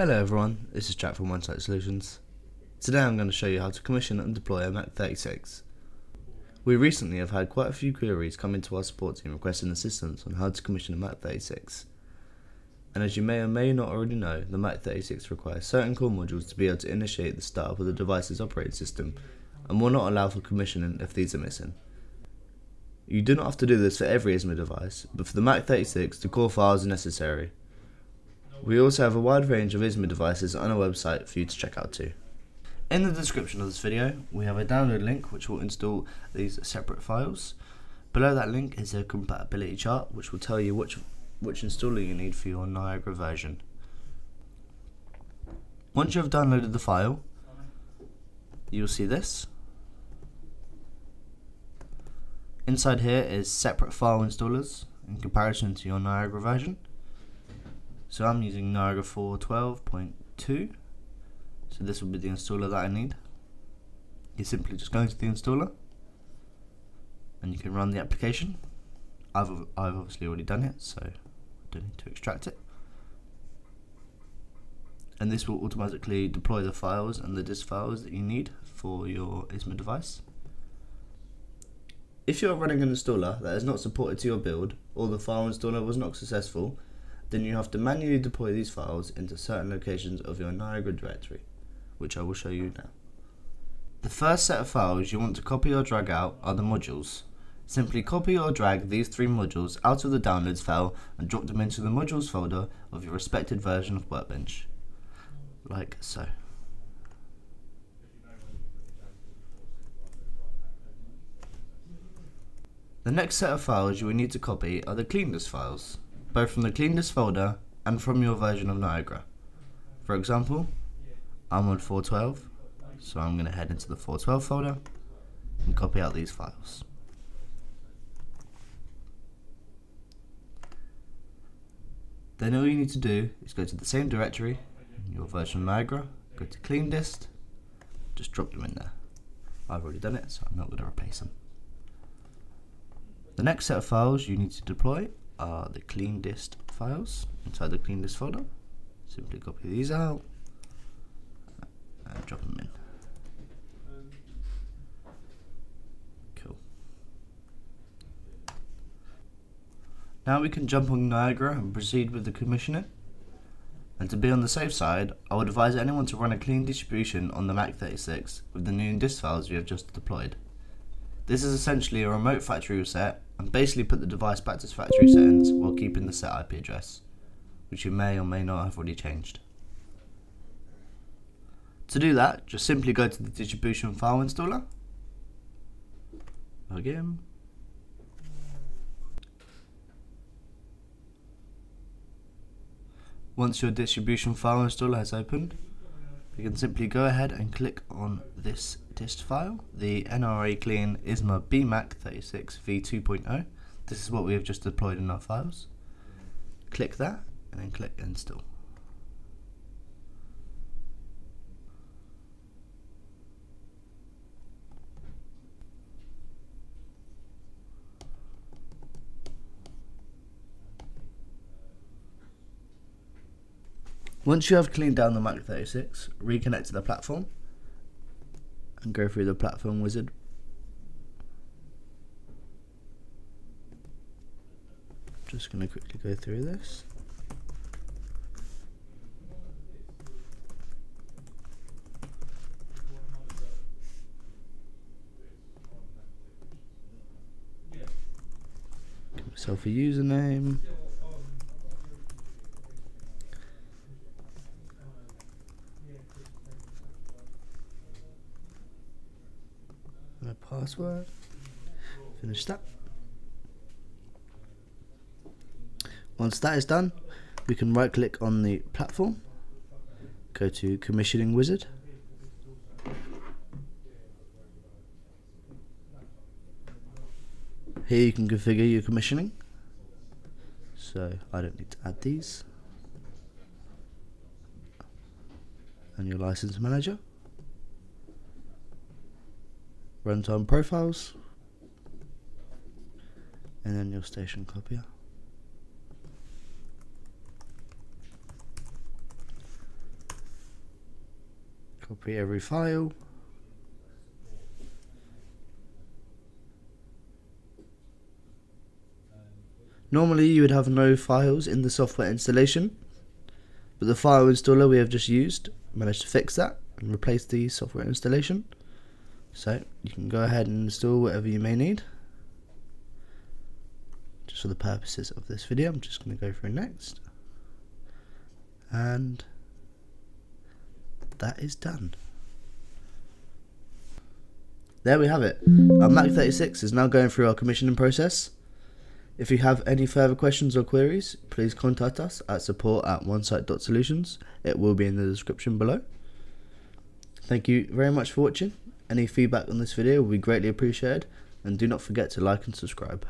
Hello everyone, this is Jak from Onesight Solutions. Today I'm going to show you how to commission and deploy a Mac36. We recently have had quite a few queries come into our support team requesting assistance on how to commission a Mac36. And as you may or may not already know, the Mac36 requires certain core modules to be able to initiate the startup of the device's operating system and will not allow for commissioning if these are missing. You do not have to do this for every ISMA device, but for the Mac36 the core files are necessary. We also have a wide range of ISMA devices on our website for you to check out too. In the description of this video, we have a download link which will install these separate files. Below that link is a compatibility chart which will tell you which, which installer you need for your Niagara version. Once you have downloaded the file, you'll see this. Inside here is separate file installers in comparison to your Niagara version. So I'm using Niagara 412.2 so this will be the installer that I need. You simply just go into the installer. And you can run the application. I've, I've obviously already done it so I don't need to extract it. And this will automatically deploy the files and the disk files that you need for your ISMA device. If you're running an installer that is not supported to your build or the file installer was not successful then you have to manually deploy these files into certain locations of your Niagara directory, which I will show you now. The first set of files you want to copy or drag out are the modules. Simply copy or drag these three modules out of the downloads file and drop them into the modules folder of your respected version of Workbench, like so. The next set of files you will need to copy are the clean dist files both from the clean dist folder and from your version of Niagara. For example, I'm on 412, so I'm going to head into the 412 folder and copy out these files. Then all you need to do is go to the same directory, your version of Niagara, go to clean dist, just drop them in there. I've already done it, so I'm not going to replace them. The next set of files you need to deploy are the clean dist files inside the clean dist folder. Simply copy these out and drop them in. Cool. Now we can jump on Niagara and proceed with the commissioning. And to be on the safe side, I would advise anyone to run a clean distribution on the Mac 36 with the new dist files we have just deployed. This is essentially a remote factory reset and basically put the device back to its factory settings while keeping the set IP address, which you may or may not have already changed. To do that, just simply go to the distribution file installer, again, Once your distribution file installer has opened, you can simply go ahead and click on this dist file, the NRA Clean ISMA BMAC 36 v2.0. This is what we have just deployed in our files. Click that and then click install. Once you have cleaned down the Mac 36, reconnect to the platform and go through the platform wizard. Just going to quickly go through this. Give myself a username. My password. Finish that. Once that is done, we can right click on the platform, go to commissioning wizard. Here you can configure your commissioning. So I don't need to add these. And your license manager runtime profiles, and then your station copier. Copy every file. Normally you would have no files in the software installation, but the file installer we have just used managed to fix that and replace the software installation. So you can go ahead and install whatever you may need. Just for the purposes of this video, I'm just going to go through next. And that is done. There we have it. Our Mac 36 is now going through our commissioning process. If you have any further questions or queries, please contact us at support at onesight.solutions. It will be in the description below. Thank you very much for watching. Any feedback on this video will be greatly appreciated and do not forget to like and subscribe.